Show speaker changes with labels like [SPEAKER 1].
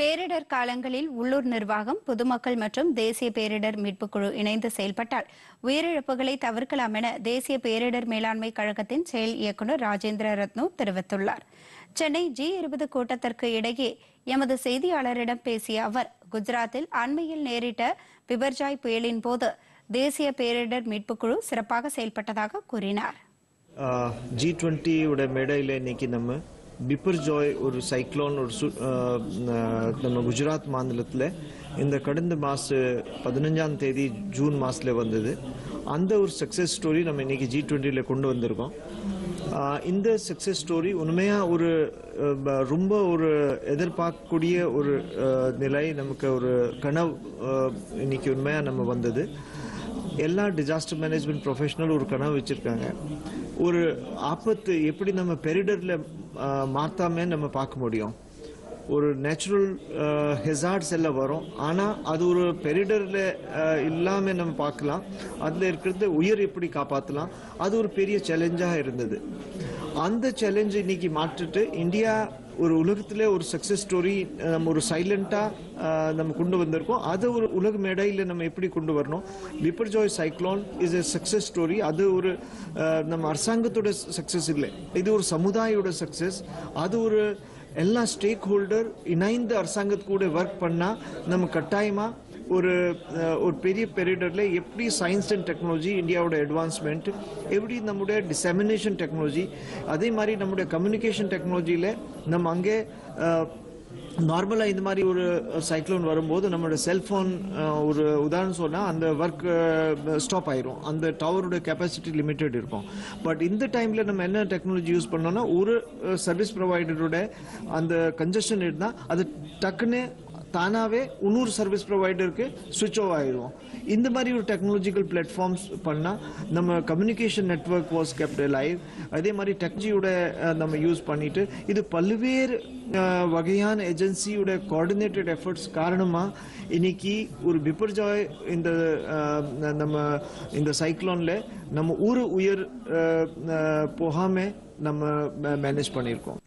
[SPEAKER 1] பேரிடர் காலங்களில் உள்ளூர் நிர்வாகம் பொதுமக்கள் மற்றும் தேசிய பேரிடர் மீட்புக் குழு இணைந்து செயல்பட்டால் உயிரிழப்புகளை தவிர்க்கலாம் என தேசிய பேரிடர் மேலாண்மை கழகத்தின் செயல் இயக்குநர் ராஜேந்திர ரத்னு தெரிவித்துள்ளார். சென்னை ஜி இருபது கூட்டத்திற்கு இடையே எமது செய்தியாளரிடம் பேசிய அவர் குஜராத்தில் அண்மையில் நேரிட்ட பிபர்ஜாய் புயலின் போது தேசிய பேரிடர் மீட்புக் குழு சிறப்பாக செயல்பட்டதாக கூறினார்.
[SPEAKER 2] ஜி டுவெண்ட்டியோட மேடையில் இன்னைக்கு நம்ம பிப்பர்ஜாய் ஒரு சைக்ளோன் ஒரு சு நம்ம குஜராத் மாநிலத்தில் இந்த கடந்த மாச பதினஞ்சாம் தேதி ஜூன் மாதத்தில் வந்தது. அந்த ஒரு சக்ஸஸ் ஸ்டோரி நம்ம இன்றைக்கி ஜி டுவெண்ட்டியில் கொண்டு வந்திருக்கோம். இந்த சக்ஸஸ் ஸ்டோரி உண்மையாக ஒரு ப- ரொம்ப ஒரு எதிர்பார்க்கக்கூடிய ஒரு நிலை நமக்கு ஒரு கனவு இன்னைக்கு உண்மையாக நம்ம வந்தது. எல்லா டிசாஸ்டர் மேனேஜ்மெண்ட் ப்ரொஃபஷனல் ஒரு கனவு வச்சுருக்காங்க. ஒரு ஆபத்து எப்படி நம்ம பெரிடரில் மாற்றாமே நம்ம பார்க்க முடியும்? ஒரு நேச்சுரல் ஹெசார்ட்ஸ் எல்லாம் வரும். ஆனால் அது ஒரு பெரிடரில் இல்லாமல் நம்ம பார்க்கலாம். அதில் இருக்கிறது உயிர் எப்படி காப்பாற்றலாம் அது ஒரு பெரிய சேலஞ்சாக இருந்தது. அந்த சேலஞ்சை இன்னைக்கு மாற்றிட்டு இந்தியா ஒரு உலகத்துல ஒரு சக்சஸ் ஸ்டோரி நம்ம ஒரு சைலண்டா நம்ம கொண்டு வந்திருக்கோம். அதை ஒரு உலக மேடையில் நம்ம எப்படி கொண்டு வரணும்? Biparjoy cyclone is a success story அது ஒரு நம்ம அரசாங்கத்தோட சக்சஸ் இல்லை. இது ஒரு சமுதாயோட சக்சஸ் அது ஒரு எல்லா ஸ்டேக் ஹோல்டர் இணைந்து அரசாங்கத்து கூட ஒர்க் பண்ணால் நம்ம கட்டாயமாக ஒரு ஒரு பெரிய பெரிடர்ல எப்படி சயின்ஸ் அண்ட் டெக்னாலஜி இந்தியாவோட அட்வான்ஸ்மெண்ட் எப்படி நம்முடைய டிசெமினேஷன் டெக்னாலஜி அதே மாதிரி நம்முடைய கம்யூனிகேஷன் டெக்னாலஜியில் நம்ம அங்கே நார்மலாக இந்த மாதிரி ஒரு சைக்ளோன் வரும்போது நம்மளோட செல்ஃபோன் ஒரு உதாரணம் சொன்னால் அந்த ஒர்க் ஸ்டாப் ஆயிரும். அந்த டவரோட கெப்பாசிட்டி லிமிட்டட் இருக்கும். பட் இந்த டைமில் நம்ம என்ன டெக்னாலஜி யூஸ் பண்ணோம்னா ஒரு சர்வீஸ் ப்ரொவைடரோட அந்த கன்ஜஷன் இருந்தால் அது டக்குன்னு தானாகவே இன்னொரு சர்வீஸ் ப்ரொவைடருக்கு சுவிட்ச் ஓவ் ஆயிடும் இந்த மாதிரி ஒரு டெக்னாலஜிக்கல் பிளாட்ஃபார்ம்ஸ் பண்ணால் நம்ம communication network was kept live அதே மாதிரி டெக்னாலஜியோட நம்ம யூஸ் பண்ணிட்டு இது பல்வேறு வகையான ஏஜென்சியோட கோஆர்டினேட்டட் எஃபர்ட்ஸ் காரணமாக இன்னைக்கு ஒரு பிபர்ஜாய் இந்த நம்ம இந்த சைக்ளோனில் நம்ம ஊர் உயர் போகாமல் நம்ம மேனேஜ் பண்ணியிருக்கோம்.